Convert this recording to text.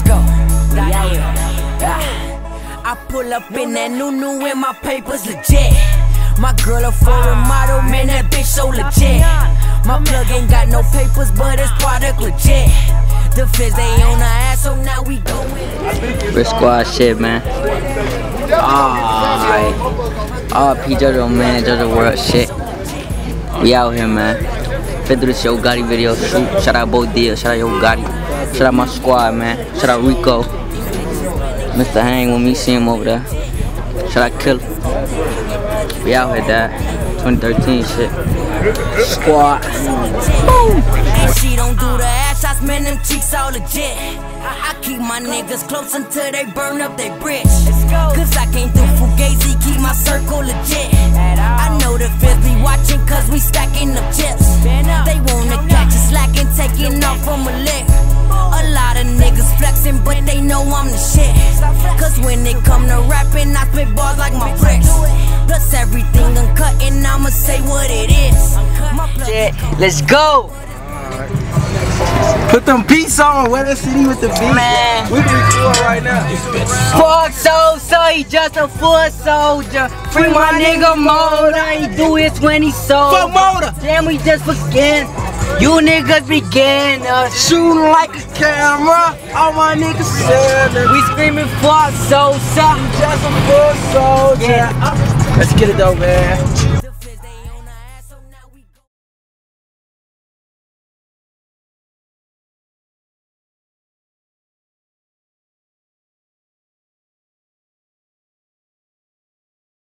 Let's go. Yeah, yeah. Ah. I pull up in that new new and my papers legit. My girl a foreign ah. model, man, that bitch so legit. My plug ain't got no papers, but his product legit. The fizz they on the ass, so now we going. Risk squad shit, man. Alright. All P JoJo, man, JoJo World shit. We out here, man. Fit through this Yo Gotti video shoot. Shout out Bo Deal. Shout out Yo Gotti. Shout out my squad, man. Shout out Rico. Mr. Hang when me see him over there. Shout out Killer. We out here, dad. 2013 shit. Squad. Boom. And she don't do the ass shots, man, them cheeks all legit. I, I keep my niggas close until they burn up their bridge. Cause I can't do fugazi, keep my circle legit. I know the feds be watching cause we stacking taking off from a lick. A lot of niggas flexing, but they know I'm the shit. Cause when it come to rapping, I spit bars like my bricks. Plus everything uncut, and I'ma say what it is. Shit. Let's go. Put them beats on. Where that CD with the beats? Man. We can record right now. Fuck so so he just a foot soldier. Free my nigga Motor. He do it when he sold. Fuck motor. Damn, we just begin. You niggas beginners. Shooting like a camera. All my niggas. We screaming fuck so so. Just a foot soldier. Let's get it though, man.